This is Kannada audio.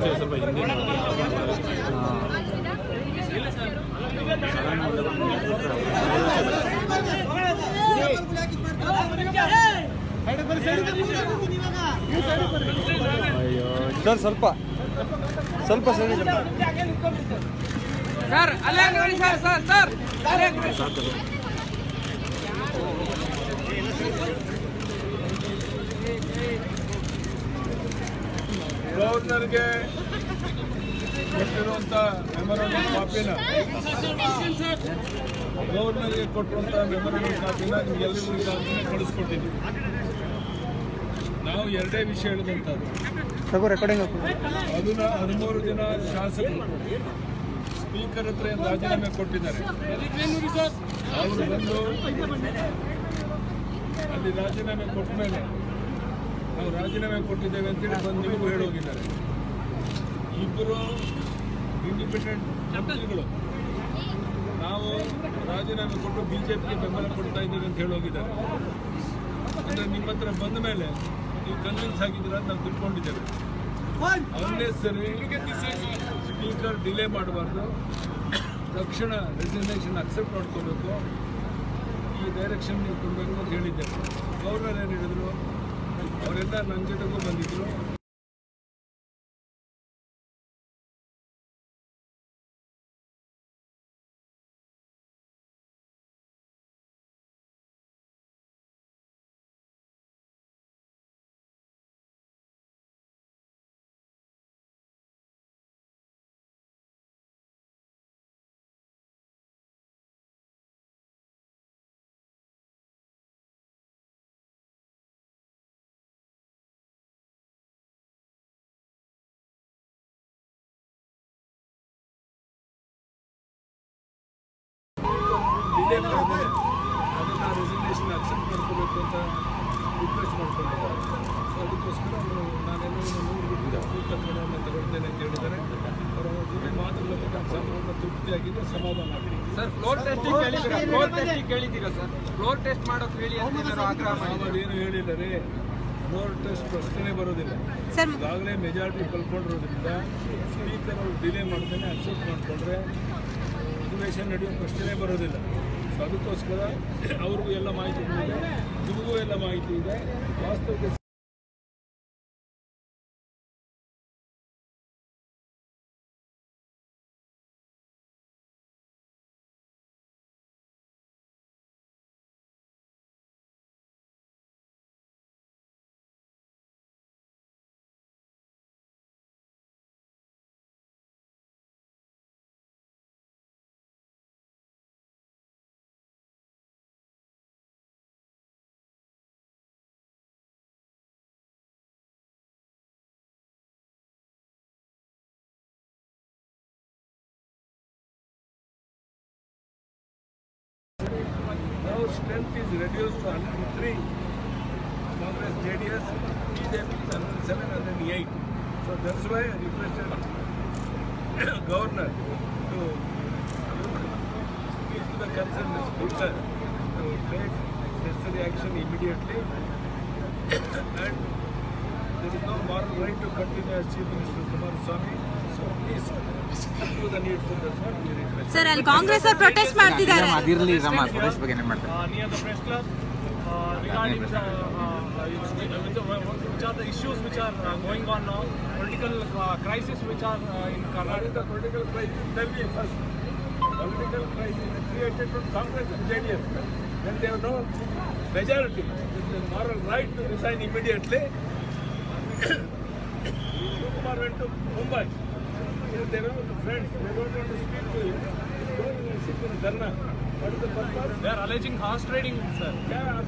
ಸ್ವಲ್ಪ ಹಿಂದೆ ಅಯ್ಯೋ ಸರ್ ಸ್ವಲ್ಪ. ಸ್ವಲ್ಪ ಸರಿ ಸರ್ ಅಲ್ಲೇ ನೋಡಿ ಸರ್ ಸರ್ ಸರ್. ಗವರ್ನರ್ಗೆ ಕೊಟ್ಟಿರುವಂಥ ಮೆಮೊರಾಂಡಮ್ ಕಾಪಿನ ಗವರ್ನರ್ಗೆ ಕೊಟ್ಟಿರುವಂಥ ಮೆಮೊರಾಂಡಮ್ ಕಾಪಿನ ನಿಮ್ಗೆಲ್ಲರಿಗೂ ಈಗಾಗಲೇ ಕಳಿಸ್ಕೊಟ್ಟಿದ್ದೀವಿ ನಾವು ಎರಡೇ ವಿಷಯ ಹೇಳಿದಂಥದ್ದು ಅದನ್ನ ಹದಿಮೂರು ಜನ ಶಾಸಕರು ಸ್ಪೀಕರ್ ಹತ್ರ ರಾಜೀನಾಮೆ ಕೊಟ್ಟಿದ್ದಾರೆ. ಅವರು ಬಂದು ಅಲ್ಲಿ ರಾಜೀನಾಮೆ ಕೊಟ್ಟ ಮೇಲೆ ನಾವು ರಾಜೀನಾಮೆ ಕೊಟ್ಟಿದ್ದೇವೆ ಅಂತೇಳಿ ಬಂದು ನಿಮಗೂ ಹೇಳೋಗಿದ್ದಾರೆ. ಇಬ್ಬರು ಇಂಡಿಪೆಂಡೆಂಟ್ ಮಂತ್ರಿಗಳು. ನಾವು ರಾಜೀನಾಮೆ ಕೊಟ್ಟು ಬಿಜೆಪಿಗೆ ಬೆಂಬಲ ಕೊಡ್ತಾ ಇದ್ದೀವಿ ಅಂತ ಹೇಳೋಗಿದ್ದಾರೆ. ಅಂದರೆ ನಿಮ್ಮ ಹತ್ರ ಬಂದ ಮೇಲೆ ನೀವು ಕನ್ವಿನ್ಸ್ ಆಗಿದ್ದೀರ ಅಂತ ನಾವು ತಿಳ್ಕೊಂಡಿದ್ದೇವೆ. ಅವನ್ನೇ ಸರಿ ಸ್ಪೀಕರ್ ಡಿಲೇ ಮಾಡಬಾರ್ದು. ತಕ್ಷಣ ರೆಸಿಗ್ನೇಷನ್ ಅಕ್ಸೆಪ್ಟ್ ಮಾಡ್ಕೋಬೇಕು. ಈ ಡೈರೆಕ್ಷನ್ ನೀವು ಕೊಡಬೇಕು ಅಂತ ಹೇಳಿದ್ದೇವೆ. ಗೌರ್ನರ್ ಏನು ಹೇಳಿದ್ರು? ಅವರೆಲ್ಲ ನನ್ನ ಜೊತೆಗೂ ಬಂದಿದ್ರು. ಡಿಲೇ ಮಾಡಿದ್ದೇನೆ ಅದನ್ನು ರೆಸಿಗ್ನೇಷನ್ ಅಕ್ಸೆಪ್ಟ್ ಮಾಡ್ಕೋಬೇಕು ಅಂತ ರಿಕ್ವೆಸ್ಟ್ ಮಾಡ್ಕೊಂಡಿದ್ದಾರೆ ಸೊ ಅದಕ್ಕೋಸ್ಕರ ಅವರು ನಾನೇನೋ ನೂರು ಬಿಟ್ಟು ಸ್ಪೀಕರ್ ಕ್ರಮವನ್ನು ತಗೊಳ್ತೇನೆ ಅಂತ ಹೇಳಿದ್ದಾರೆ ಅವರ ಜೊತೆ ಮಾತುಗಳ ಬಗ್ಗೆ ಸಂಪೂರ್ಣ ತೃಪ್ತಿಯಾಗಿದೆ ಸಮಾಧಾನ ಆಗಿದೆ ಸರ್ ಫ್ಲೋರ್ ಟೆಸ್ಟಿಂಗ್ ಕೇಳಿದ್ದೀರಾ ಫ್ಲೋರ್ ಟೆಸ್ಟಿಂಗ್ ಕೇಳಿದ್ದೀರಾ ಸರ್? ಫ್ಲೋರ್ ಟೆಸ್ಟ್ ಮಾಡೋಕೆ ಹೇಳಿ ಅಂತ ಏನಾದ್ರು ಆಗ್ರಹ ಮಾಡಿ ಏನು ರೀ ಫ್ಲೋರ್ ಟೆಸ್ಟ್ ಪ್ರಶ್ನೆ ಬರೋದಿಲ್ಲ. ಈಗಾಗಲೇ ಮೆಜಾರಿಟಿ ಕಲ್ಕೊಂಡಿರೋದ್ರಿಂದ ಸ್ಪೀಕರ್ ಅವರು ಡಿಲೇ ಮಾಡ್ತಾನೆ ಅಕ್ಸೆಪ್ಟ್ ಮಾಡಿಕೊಂಡ್ರೆ ಅಧಿವೇಶನ ನಡೆಯೋ ಪ್ರಶ್ನೆ ಬರೋದಿಲ್ಲ. ಅದಕ್ಕೋಸ್ಕರ ಅವ್ರಿಗೂ ಎಲ್ಲ ಮಾಹಿತಿ ಇದೆ. ನಿಮಗೂ ಎಲ್ಲ ಮಾಹಿತಿ ಇದೆ. ವಾಸ್ತವಕ್ಕೆ Now strength is reduced to 103. Congress, JDS, BJP is 107, 108. So that's why I requested governor to speak to the concerned speaker to take necessary action immediately. and there is no moral right to continue as Chief Minister Kumaraswamy. So please do the needful. That's what we request. Sir ಅಲ್ಲಿ ಕಾಂಗ್ರೆಸ್ ಅವ್ರು ಪ್ರೊಟೆಸ್ಟ್ ಮಾಡ್ತಿದ್ದಾರೆ ಅದಿರ್ಲಿ ರಮ ಪ್ರದೇಶ ಬಗ್ಗೆ ಏನ್ ಮಾಡ್ತಾರೆ uh, near the press club uh, regarding the, uh, uh, which, which are the issues which are uh, going on now, political uh, crisis which are uh, in What is Karnataka. the political crisis? Tell me first. Political crisis is created from Congress and JDS. When they have no majority, it is moral right to resign immediately. Kumar went to Mumbai. They were friends. They don't want to speak to you. Don't even sit in Dharna. What is the purpose? They are alleging horse trading, sir. Yeah,